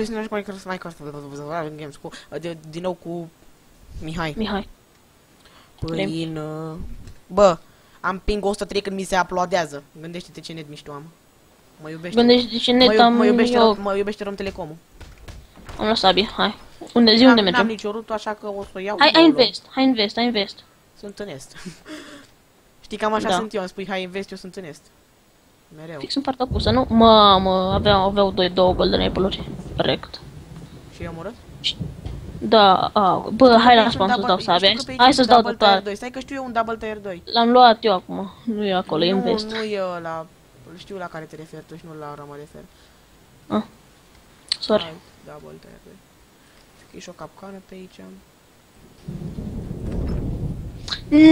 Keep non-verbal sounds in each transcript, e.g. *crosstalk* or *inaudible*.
Listener cu Minecraft, Minecraft, Games cu, de, din nou cu Mihai. Mihai. Prin, uh, bă, am ping 103 când mi se aplaudează. Gândește-te ce net mișto am. Mă iubește. Gândește ce mă, net iu- am mă iubește, eu. mă iubește Rom Telecomul. Am la sabie, hai. Unde zi unde N-am- N-am mergem? nicio rută, așa că o să o iau. Hai, hai solo. invest, hai invest, hai invest. Sunt în est. *laughs* Știi, cam așa Da. sunt eu, îmi spui hai invest, eu sunt în est. Mereu. Fix în partea opusă, nu? Mamă, aveau, aveau doi, două golden apple-uri. Corect. Și eu am urât? Da, a, bă, hai la spawn să-ți dau sabia. Hai să-ți dau de toate. 2. Stai că știu eu un double tier 2. L-am luat eu acum. Nu e acolo, e nu, invest. nu e la... Știu la care te referi tu și nu la ăla mă refer. Sorry. Hai, double tier 2. E și o capcană pe aici.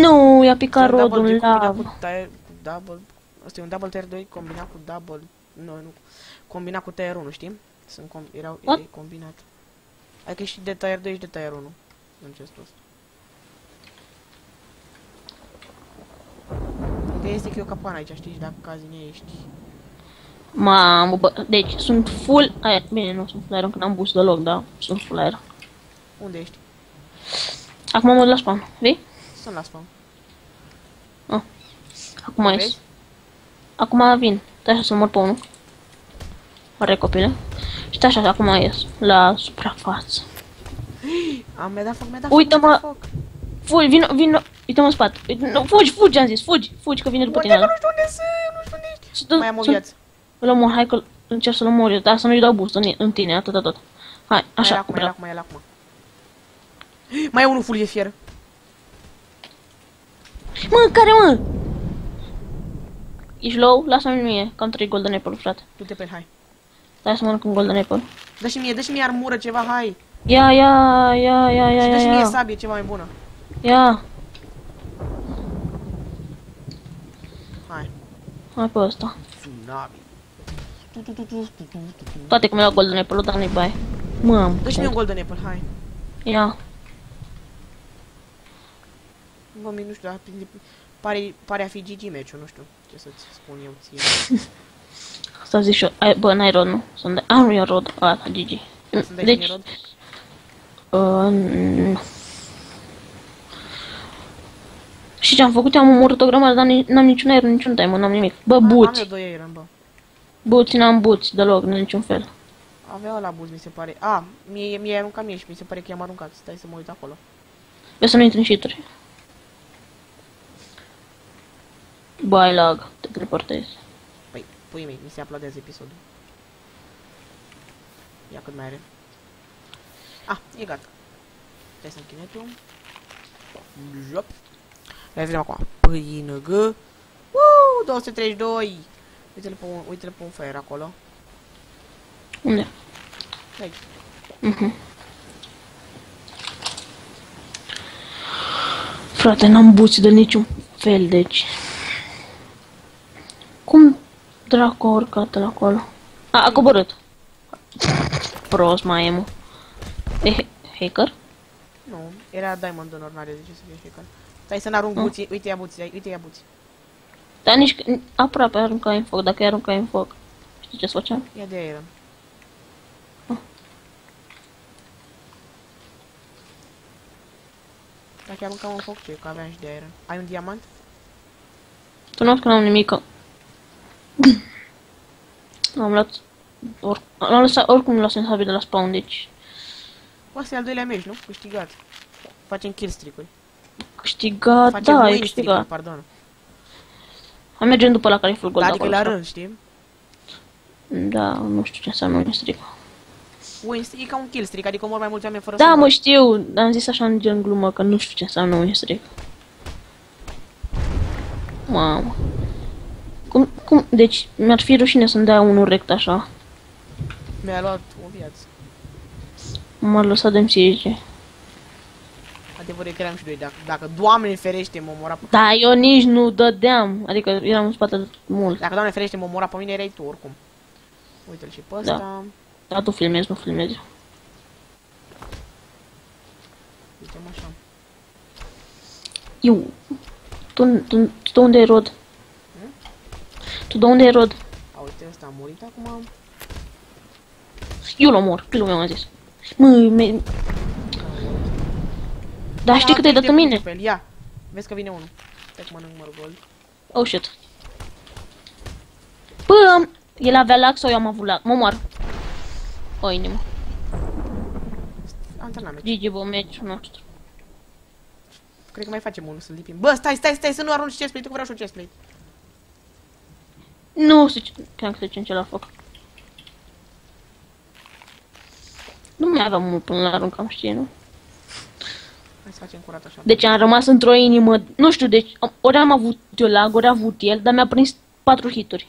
Nu, i-a picat Double rodul tier în combinat lavă. cu tier- cu double... Asta e un double tier 2 combinat cu double... Nu, nu. Combinat cu tier 1, știi? Sunt com... erau What? e combinat. Adică și de tier 2 și de tier 1. În chestul ăsta. Ideea este că e o capană aici, știi? Și dacă cazi în ei, ești... Mamă, bă, deci sunt full aer. Bine, nu sunt full iron, că n-am boost deloc, dar sunt full iron. Unde ești? Acum mă duc la spawn, vei? Sunt la spawn. Acum ies. Vezi? Acum vin. Stai așa să mor pe unul. Mare copile. Și stai așa, acum ies. La suprafață. *gasps* Am mi-a dat foc, mi-a dat Uite, foc, mi-a dat mă. foc. Fugi, vino, vino. Uite-mă în spate. Uite, nu, fugi, fugi, am zis, fugi, fugi, că vine după Uite tine. că ăla. nu știu unde sunt, nu știu unde ești. Sunt- Mai am o sunt- viață. Îl omor, hai că încerc să-l omor eu, dar să nu-i dau boost în, în tine, atât, atât. Hai, Mai așa, el acum, mai el bravo. acum, mai el acum. *gasps* Mai e unul full e fier. Mă, care mă? Ești low? Lasă-mi mie, că am 3 golden apple, frate. Du-te pe el, hai. Stai să mănânc un golden apple. Dă și mie, dă și mie armură, ceva, hai. Ia, ia, ia, ia, ia, Și dă ia, și mie ia. sabie, ceva mai bună. Ia, Hai. hai pe ăsta. Tsunami. Tu, tu, tu, tu, tu, tu, tu, tu. Toate că mi-au golden apple, dar nu-i baie. Mamă. Dă și mie un golden apple, hai. Ia. Bă, mi nu știu, dar pare, pare a fi GG meciul, nu știu ce să-ți spun eu ție. *laughs* Asta zic și eu. Ai, bă, n-ai rod, nu? Sunt de... Ah, nu e rod. A, GG. Sunt de Deci, rod? uh, nu. Și ce am făcut? Eu am omorât o grămadă, dar ni- n-am niciun aer, niciun timer, n-am nimic. Bă, Am eu buți. doi Iron, bă. Buți, n-am buți deloc, în niciun fel. Avea ăla buz, mi se pare. A, mie, mie i-a aruncat mie și mi se pare că i-am aruncat. Stai să mă uit acolo. Eu să nu intri în shituri. Bă, ai lag, te teleportezi. Păi, pui mei, mi se aplaudează episodul. Ia cât mai are. Ah, e gata. Stai să închid netul. Jop. Hai vedem acum. Pâină G. Uuu, 232. Uite-l pe un, uite-l pe un fire acolo. Unde? Aici. Mhm. Frate, n-am buți de niciun fel, deci... Cum dracu a urcat el acolo? A, a coborât. Prost mai e, mă. E he- hacker? Nu, era Diamond Donor, n-are de ce să fie shaker. Stai să n-arunc Ah. buții. Uite ia buții, uite ia buții. Dar nici aproape aruncai în foc, dacă i aruncai în foc. Știi ce să facem? Ia de Iron. Ah. Dacă aruncam în foc, ce? Că aveam și de Iron. Ai un diamant? Tu nu că n-am nimic. Am luat... Or, am lăsat, oricum nu lăsăm sabii de la spawn, deci... Bă, Asta e al doilea meci, nu? Câștigat. Facem kill streak-uri. Câștigat, Facem da, e win câștigat. streak-uri, pardon. Hai mergem după la care e full gold Da, adică acolo. la rând, știi? Da, nu știu ce înseamnă un stric. Win streak e ca un kill streak, adică mor mai mulți oameni fără Da, să mă mor. știu, dar am zis așa în gen glumă că nu știu ce înseamnă un stric. Mamă. Cum, cum, deci mi-ar fi rușine să-mi dea unul rect așa. Mi-a luat o viață. M-ar lăsa de zice. Adevărul e că eram și doi. Dacă, dacă Doamne ferește mă omora pe... Da, eu nici nu dădeam. Adică eram în spate de mult. Dacă Doamne ferește mă omora pe mine, erai tu oricum. Uite-l și pe Da. ăsta. Dar tu filmezi, nu filmezi. Uite-mă așa. Eu. Tu, tu, tu de unde e rod? Tu de unde e rod? A, uite, ăsta a murit acum. Eu l-omor, tu meu am zis. Mă, me... Dar știi cât ai dat în mine? Pe el. Ia. Vezi că vine unul. Stai că mănânc mărgol. Oh, shit. Bă, am- el avea lag sau eu am avut lag? Mă moar. O inimă. Antrenament. GG, bă, meciul nostru. Cred că mai facem unul să lipim. Bă, stai, stai, stai, să nu arunci chestplate, că vreau și un chestplate. Nu, se cred că se duce la foc. Nu mai aveam mult până la aruncam, știi, nu? Hai să facem curat așa. Deci am rămas într-o inimă, nu știu, deci am- ori am avut eu lag, ori a avut el, dar mi-a prins patru hituri.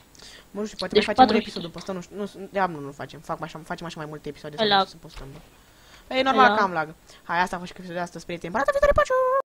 Mă, nu știu, poate Deci mai facem patru un episod după ăsta, nu știu, nu, de nu, nu facem, fac așa, facem așa mai multe episoade Ăla- să să postăm, bă. E normal Ăla- că am lag. Hai, asta a fost și episodul de astăzi, prieteni. Până data viitoare, pa, ciu!